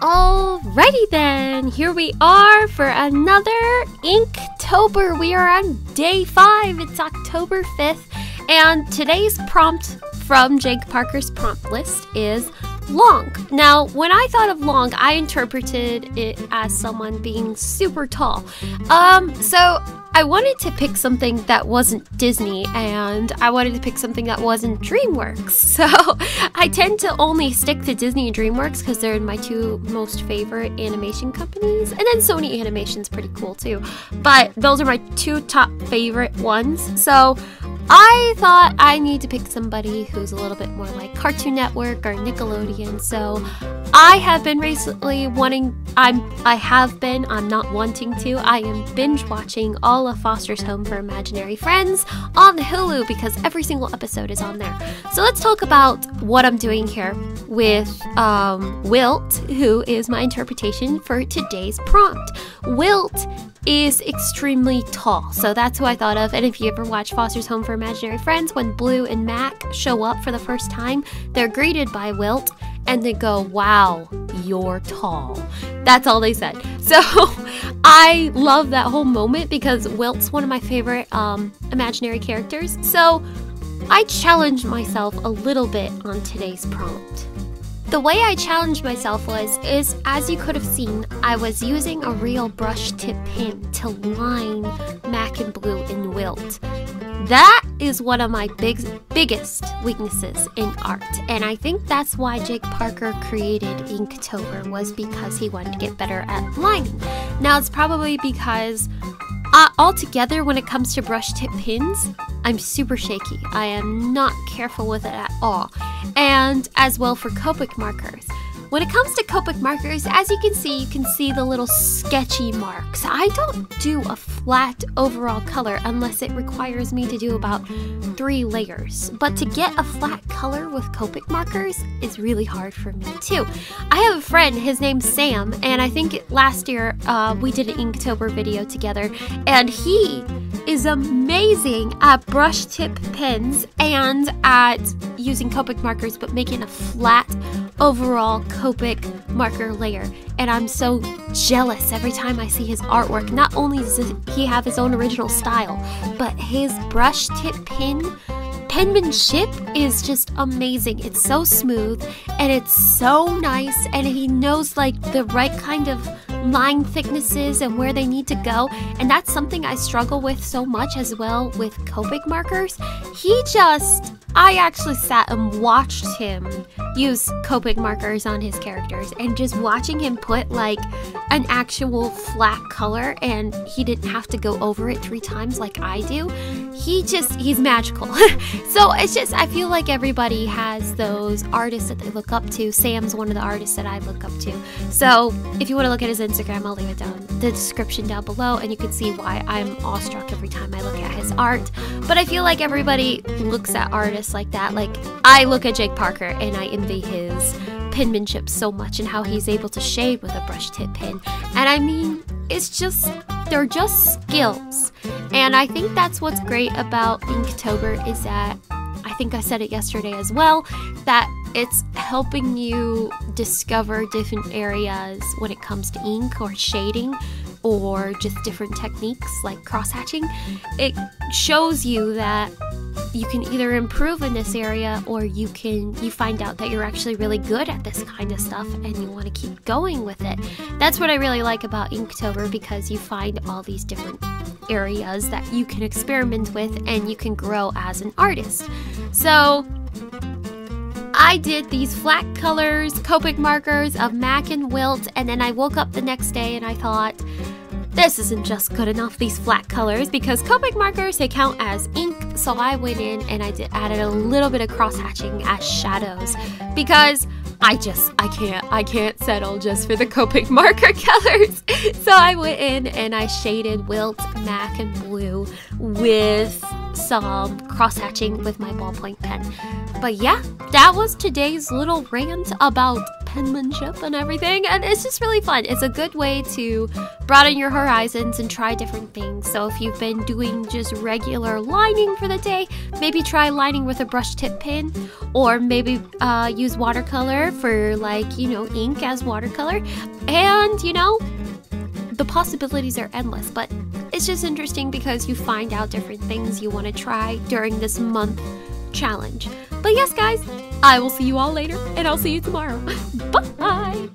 Alrighty then, here we are for another Inktober. We are on day five. It's October 5th, and today's prompt from Jake Parker's prompt list is long. Now, when I thought of long, I interpreted it as someone being super tall. Um, so I wanted to pick something that wasn't Disney and I wanted to pick something that wasn't DreamWorks. So I tend to only stick to Disney and DreamWorks because they're my two most favorite animation companies. And then Sony Animation's is pretty cool too. But those are my two top favorite ones. So I thought I need to pick somebody who's a little bit more like Cartoon Network or Nickelodeon. So I have been recently wanting I'm I have been, I'm not wanting to. I am binge watching all of Foster's Home for Imaginary Friends on Hulu because every single episode is on there. So let's talk about what I'm doing here with um, Wilt, who is my interpretation for today's prompt. Wilt is extremely tall. So that's who I thought of. And if you ever watch Foster's Home for Imaginary Friends, when Bloo and Mac show up for the first time, they're greeted by Wilt and they go, Wow, you're tall. That's all they said. So I love that whole moment because Wilt's one of my favorite um, imaginary characters. So I challenged myself a little bit on today's prompt. The way I challenged myself was, is as you could have seen, I was using a real brush tip pen to line Mac and Bloo in Wilt. That is one of my big, biggest weaknesses in art, and I think that's why Jake Parker created Inktober was because he wanted to get better at lining. Now it's probably because uh, altogether, when it comes to brush tip pins, I'm super shaky. I am not careful with it at all. And as well for Copic markers. When it comes to Copic markers, as you can see, you can see the little sketchy marks. I don't do a flat overall color unless it requires me to do about three layers. But to get a flat color with Copic markers is really hard for me too. I have a friend, his name's Sam, and I think last year uh, we did an Inktober video together, and he is amazing at brush tip pens and at using Copic markers, but making a flat overall Copic marker layer. And I'm so jealous every time I see his artwork. Not only does he have his own original style, but his brush tip pen penmanship is just amazing. It's so smooth and it's so nice and he knows like the right kind of line thicknesses and where they need to go. And that's something I struggle with so much as well with Copic markers. He just I actually sat and watched him use Copic markers on his characters and just watching him put like an actual flat color and he didn't have to go over it three times like I do. He just, he's magical. so it's just, I feel like everybody has those artists that they look up to. Sam's one of the artists that I look up to. So if you want to look at his Instagram, I'll leave it down the description down below and you can see why I'm awestruck every time I look at his art. But I feel like everybody looks at artists artists like that. Like, I look at Jake Parker and I envy his penmanship so much and how he's able to shade with a brush tip pen. And I mean, it's just, they're just skills. And I think that's what's great about Inktober is that, I think I said it yesterday as well, that it's helping you discover different areas when it comes to ink or shading or just different techniques like cross hatching. It shows you that you can either improve in this area or you can you find out that you're actually really good at this kind of stuff and you want to keep going with it. That's what I really like about Inktober because you find all these different areas that you can experiment with and you can grow as an artist. So I did these flat colors, Copic markers of Mac and Wilt, and then I woke up the next day and I thought, this isn't just good enough, these flat colors, because Copic markers, they count as ink, so I went in and I did, added a little bit of cross-hatching as shadows, because I just, I can't, I can't settle just for the Copic marker colors. so I went in and I shaded Wilt, Mac, and Bloo with some cross-hatching with my ballpoint pen. But yeah, that was today's little rant about penmanship and everything. And it's just really fun. It's a good way to broaden your horizons and try different things. So if you've been doing just regular lining for the day, maybe try lining with a brush tip pen or maybe uh, use watercolor for like, you know, ink as watercolor. And, you know, the possibilities are endless, but it's just interesting because you find out different things you want to try during this month challenge. But yes, guys, I will see you all later, and I'll see you tomorrow. Bye!